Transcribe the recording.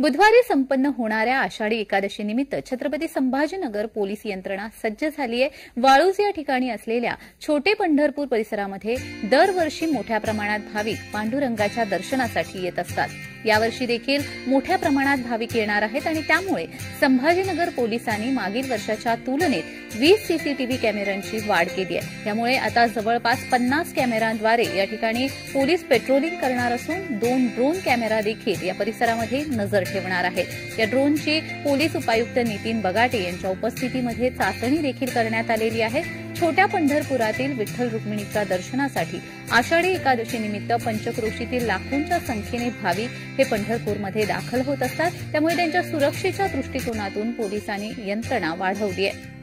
बुधवारी संपन्न होणाऱ्या आषाढी एकादशी निमित्त छत्रपती संभाजीनगर पोलीस यंत्रणा सज्ज झाली आहे. वाळूज या ठिकाणी असलेल्या छोटे पंढरपूर परिसरामध्ये दरवर्षी मोठ्या प्रमाणात भाविक पांडुरंगाच्या दर्शनासाठी येत असतात. यावर्षी देखील मोठ्या प्रमाणात भाविक येणार आहेत आणि त्यामुळे संभाजीनगर पोलिसांनी मागील वर्षाच्या तुलनेत वीस सीसीटीव्ही कॅमेऱ्यांची वाढ केली आहे. त्यामुळे आता जवळपास पन्नास कॅमेऱ्यांद्वारे या ठिकाणी पोलीस पेट्रोलिंग करणार असून दोन ड्रोन कॅमेरा देखील या परिसरामध्ये नजर ठेवणार आहेत. या ड्रोनची पोलीस उपायुक्त नितीन बगाटे यांच्या उपस्थितीमध्ये चाचणी देखील करण्यात आलेली आहे. छोट्या पंढरपुरातील विठ्ठल रुक्मिणीच्या दर्शनासाठी आषाढी एकादशी निमित्त पंचक्रोशीतील लाखोंच्या संख्येने भाविक हे पंढरपूरमध्ये दाखल होत असतात. त्यामुळे त्यांच्या सुरक्षेच्या दृष्टिकोनातून पोलिसांनी यंत्रणा वाढवली आहे.